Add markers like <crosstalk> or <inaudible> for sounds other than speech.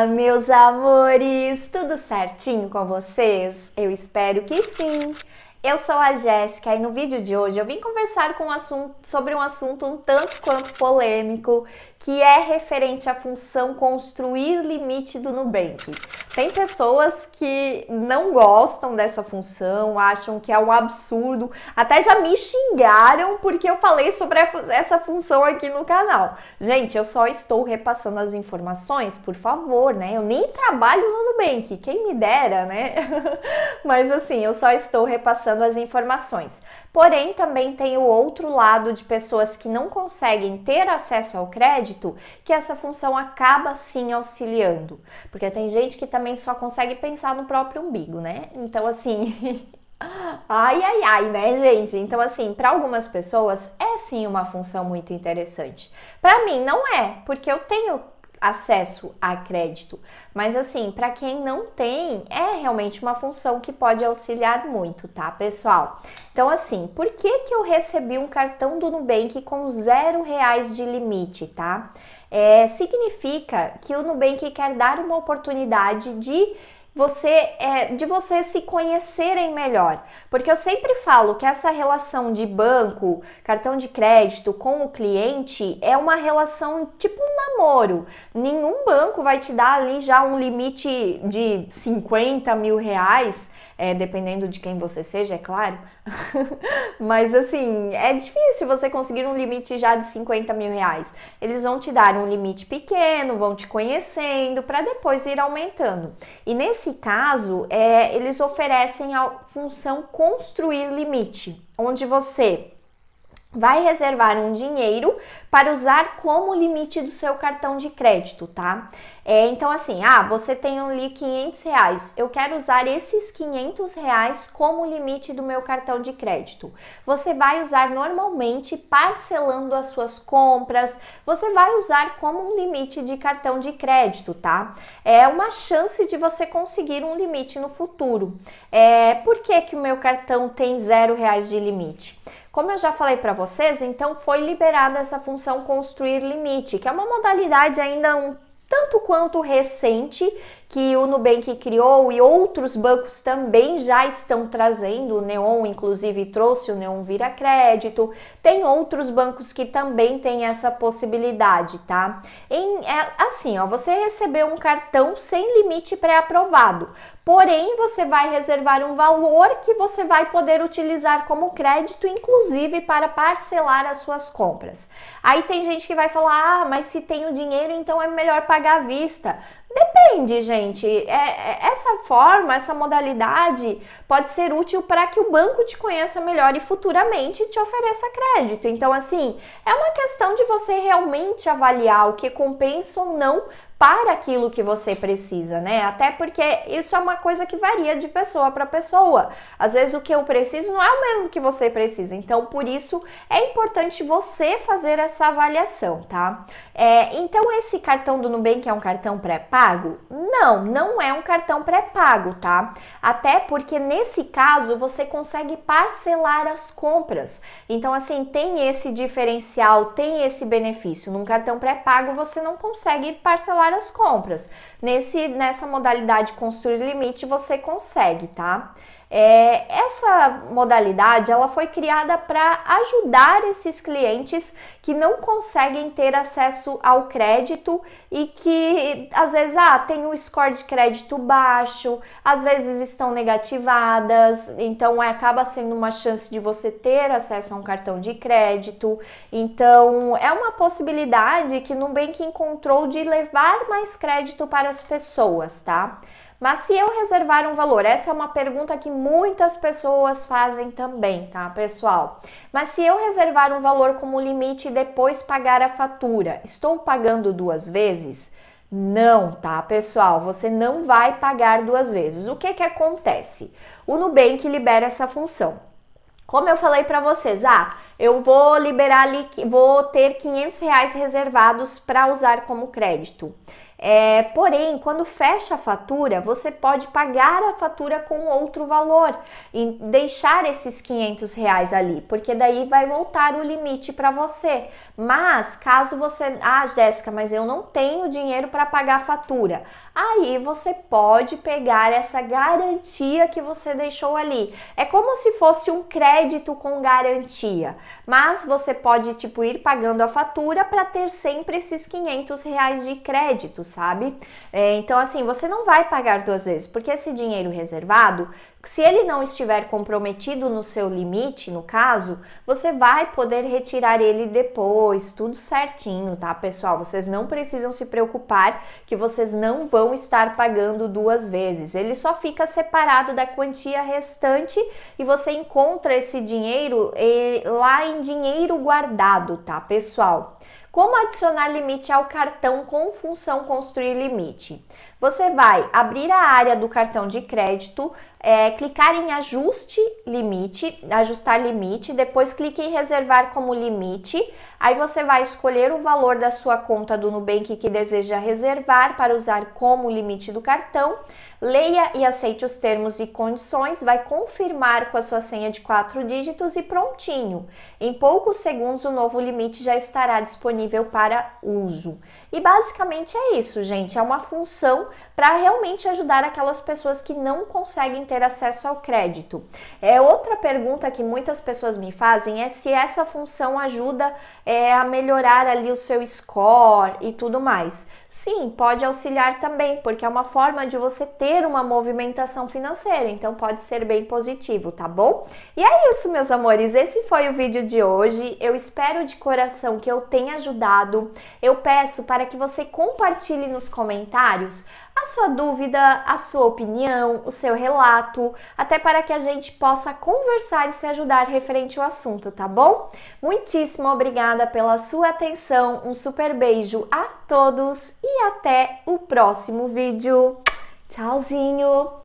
Olá, meus amores! Tudo certinho com vocês? Eu espero que sim! Eu sou a Jéssica e no vídeo de hoje eu vim conversar com um assunto, sobre um assunto um tanto quanto polêmico, que é referente à função construir limite do Nubank. Tem pessoas que não gostam dessa função, acham que é um absurdo, até já me xingaram porque eu falei sobre essa função aqui no canal. Gente, eu só estou repassando as informações, por favor, né? Eu nem trabalho no Nubank, quem me dera, né? <laughs> Mas assim, eu só estou repassando as informações. Porém, também tem o outro lado de pessoas que não conseguem ter acesso ao crédito, que essa função acaba sim auxiliando. Porque tem gente que também só consegue pensar no próprio umbigo, né? Então, assim. <laughs> Ai, ai, ai, né, gente? Então, assim, para algumas pessoas é sim uma função muito interessante. Para mim, não é, porque eu tenho acesso a crédito. Mas assim, para quem não tem, é realmente uma função que pode auxiliar muito, tá, pessoal? Então assim, por que que eu recebi um cartão do Nubank com zero reais de limite, tá? É, significa que o Nubank quer dar uma oportunidade de você é, de você se conhecerem melhor. Porque eu sempre falo que essa relação de banco, cartão de crédito com o cliente é uma relação tipo um namoro. Nenhum banco vai te dar ali já um limite de 50 mil reais é, dependendo de quem você seja, é claro. <laughs> Mas assim, é difícil você conseguir um limite já de 50 mil reais. Eles vão te dar um limite pequeno, vão te conhecendo para depois ir aumentando. E nesse caso, é, eles oferecem a função construir limite, onde você vai reservar um dinheiro para usar como limite do seu cartão de crédito, tá? É, então, assim, ah, você tem ali 500 reais, eu quero usar esses 500 reais como limite do meu cartão de crédito. Você vai usar normalmente parcelando as suas compras, você vai usar como um limite de cartão de crédito, tá? É uma chance de você conseguir um limite no futuro. É, por que, que o meu cartão tem zero reais de limite? Como eu já falei para vocês, então foi liberada essa função construir limite, que é uma modalidade ainda um tanto quanto recente que o Nubank criou e outros bancos também já estão trazendo. O Neon, inclusive, trouxe o Neon Vira Crédito. Tem outros bancos que também têm essa possibilidade, tá? Em, é, assim, ó, você recebeu um cartão sem limite pré-aprovado. Porém, você vai reservar um valor que você vai poder utilizar como crédito, inclusive para parcelar as suas compras. Aí tem gente que vai falar: ah, mas se tenho dinheiro, então é melhor pagar à vista. Depende, gente. É, é, essa forma, essa modalidade pode ser útil para que o banco te conheça melhor e futuramente te ofereça crédito. Então, assim, é uma questão de você realmente avaliar o que compensa ou não para aquilo que você precisa, né? Até porque isso é uma coisa que varia de pessoa para pessoa. Às vezes o que eu preciso não é o mesmo que você precisa. Então, por isso é importante você fazer essa avaliação, tá? É, então, esse cartão do Nubank é um cartão pré-pago? Não, não é um cartão pré-pago, tá? Até porque nesse caso você consegue parcelar as compras. Então, assim, tem esse diferencial, tem esse benefício. Num cartão pré-pago você não consegue parcelar as compras. Nesse, nessa modalidade construir limite você consegue, tá? É, essa modalidade ela foi criada para ajudar esses clientes que não conseguem ter acesso ao crédito e que às vezes ah, tem um score de crédito baixo, às vezes estão negativadas, então é, acaba sendo uma chance de você ter acesso a um cartão de crédito. Então é uma possibilidade que Nubank encontrou de levar mais crédito para as pessoas, tá? Mas se eu reservar um valor, essa é uma pergunta que muitas pessoas fazem também, tá, pessoal? Mas se eu reservar um valor como limite e depois pagar a fatura, estou pagando duas vezes? Não, tá, pessoal? Você não vai pagar duas vezes. O que que acontece? O Nubank libera essa função. Como eu falei para vocês, ah, eu vou liberar ali, vou ter 500 reais reservados para usar como crédito. É, porém, quando fecha a fatura, você pode pagar a fatura com outro valor e deixar esses 500 reais ali, porque daí vai voltar o limite para você. Mas caso você, ah, Jéssica, mas eu não tenho dinheiro para pagar a fatura, aí você pode pegar essa garantia que você deixou ali. É como se fosse um crédito com garantia, mas você pode tipo ir pagando a fatura para ter sempre esses 500 reais de crédito, sabe? É, então assim você não vai pagar duas vezes, porque esse dinheiro reservado se ele não estiver comprometido no seu limite, no caso, você vai poder retirar ele depois, tudo certinho, tá, pessoal? Vocês não precisam se preocupar que vocês não vão estar pagando duas vezes. Ele só fica separado da quantia restante e você encontra esse dinheiro eh, lá em dinheiro guardado, tá, pessoal? Como adicionar limite ao cartão com função construir limite? Você vai abrir a área do cartão de crédito, é, clicar em ajuste limite, ajustar limite, depois clique em reservar como limite. Aí você vai escolher o valor da sua conta do Nubank que deseja reservar para usar como limite do cartão. Leia e aceite os termos e condições, vai confirmar com a sua senha de quatro dígitos e prontinho. Em poucos segundos o novo limite já estará disponível para uso. E basicamente é isso, gente. É uma função para realmente ajudar aquelas pessoas que não conseguem ter acesso ao crédito. É outra pergunta que muitas pessoas me fazem é se essa função ajuda é, a melhorar ali o seu score e tudo mais. Sim, pode auxiliar também, porque é uma forma de você ter uma movimentação financeira, então pode ser bem positivo, tá bom? E é isso, meus amores, esse foi o vídeo de hoje. Eu espero de coração que eu tenha ajudado. Eu peço para que você compartilhe nos comentários a sua dúvida, a sua opinião, o seu relato, até para que a gente possa conversar e se ajudar referente ao assunto, tá bom? Muitíssimo obrigada pela sua atenção, um super beijo a todos e até o próximo vídeo. Tchauzinho!